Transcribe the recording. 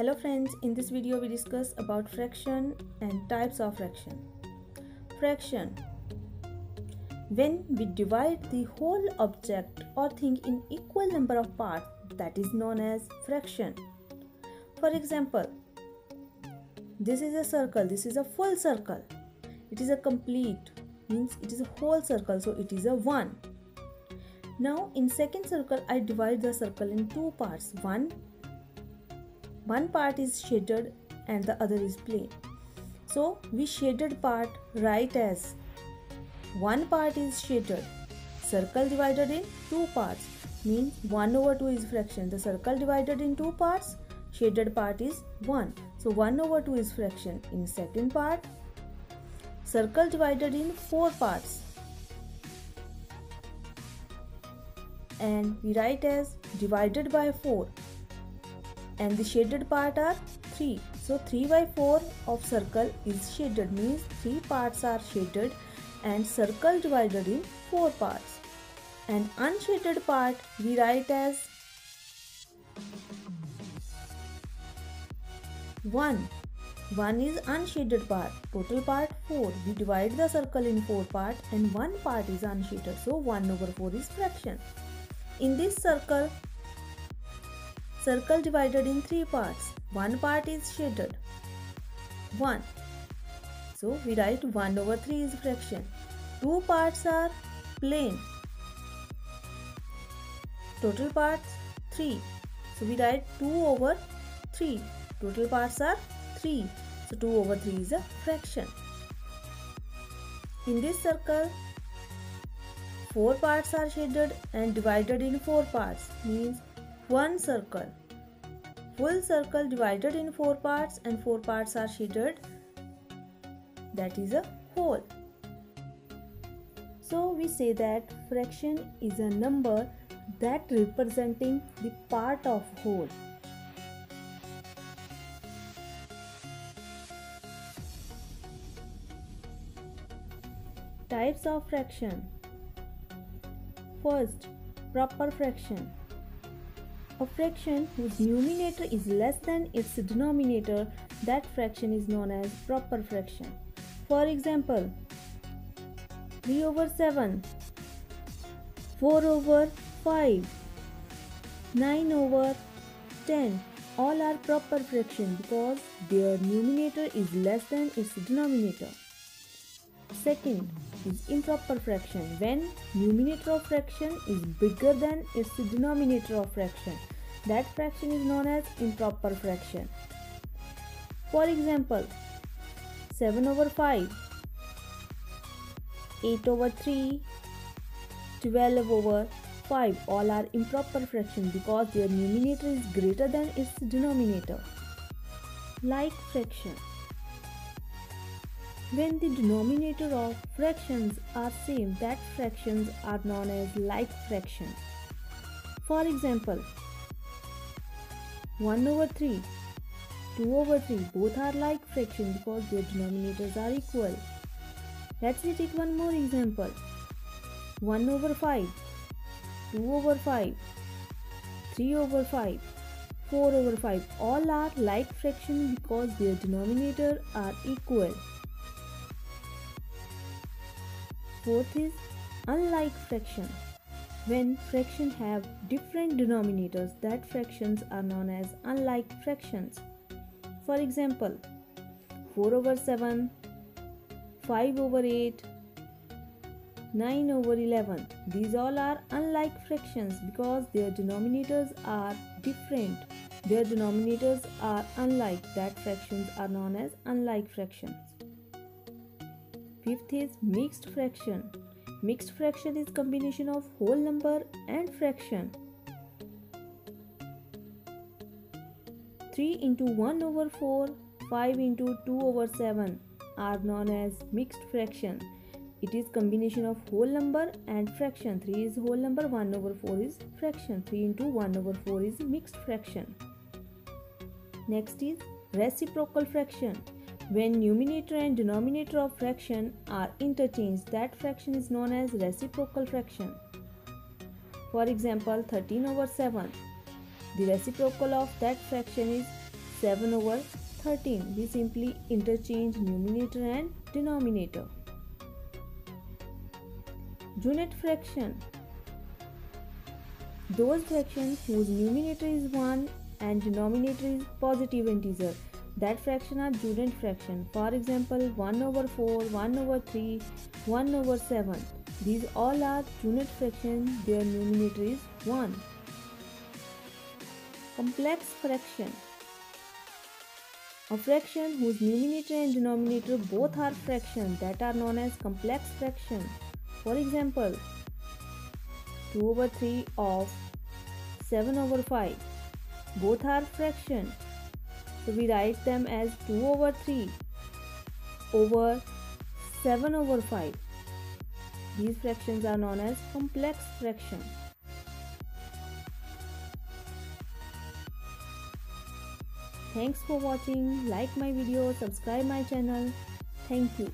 Hello friends, in this video we discuss about fraction and types of fraction. Fraction When we divide the whole object or thing in equal number of parts that is known as fraction. For example, this is a circle, this is a full circle. It is a complete means it is a whole circle so it is a 1. Now in second circle I divide the circle in two parts. One one part is shaded and the other is plain. So we shaded part write as one part is shaded. Circle divided in two parts means 1 over 2 is fraction. The circle divided in two parts shaded part is 1. So 1 over 2 is fraction. In second part circle divided in four parts and we write as divided by 4 and the shaded part are 3. So 3 by 4 of circle is shaded means 3 parts are shaded and circle divided in 4 parts. And unshaded part we write as 1. 1 is unshaded part. Total part 4. We divide the circle in 4 parts and 1 part is unshaded. So 1 over 4 is fraction. In this circle, Circle divided in three parts. One part is shaded. 1. So we write 1 over 3 is fraction. Two parts are plain. Total parts 3. So we write 2 over 3. Total parts are 3. So 2 over 3 is a fraction. In this circle, 4 parts are shaded and divided in 4 parts means one circle. Full circle divided in four parts and four parts are shaded. That is a whole. So we say that fraction is a number that representing the part of whole. Types of fraction First, proper fraction a fraction whose numerator is less than its denominator, that fraction is known as proper fraction. For example, 3 over 7, 4 over 5, 9 over 10 all are proper fraction because their numerator is less than its denominator. Second is improper fraction when numerator of fraction is bigger than its denominator of fraction. That fraction is known as improper fraction. For example, 7 over 5, 8 over 3, 12 over 5 all are improper fractions because their numerator is greater than its denominator. Like fraction. When the denominator of fractions are same, that fractions are known as like fractions. For example, 1 over 3, 2 over 3, both are like fractions because their denominators are equal. Let's take one more example. 1 over 5, 2 over 5, 3 over 5, 4 over 5 all are like fractions because their denominator are equal. Fourth is unlike fraction. When fractions have different denominators, that fractions are known as unlike fractions. For example, 4 over 7, 5 over 8, 9 over 11. These all are unlike fractions because their denominators are different. Their denominators are unlike. That fractions are known as unlike fractions. Fifth is mixed fraction. Mixed fraction is combination of whole number and fraction. 3 into 1 over 4, 5 into 2 over 7 are known as mixed fraction. It is combination of whole number and fraction. 3 is whole number, 1 over 4 is fraction. 3 into 1 over 4 is mixed fraction. Next is reciprocal fraction. When numerator and denominator of fraction are interchanged, that fraction is known as reciprocal fraction. For example, 13 over 7. The reciprocal of that fraction is 7 over 13. We simply interchange numerator and denominator. Unit fraction. Those fractions whose numerator is 1 and denominator is positive integer. That fraction are unit fraction. For example, 1 over 4, 1 over 3, 1 over 7. These all are unit fraction. Their numerator is 1. Complex fraction. A fraction whose numerator and denominator both are fractions that are known as complex fraction. For example, 2 over 3 of 7 over 5. Both are fraction. So we write them as 2 over 3 over 7 over 5. These fractions are known as complex fraction. Thanks for watching. Like my video, subscribe my channel. Thank you.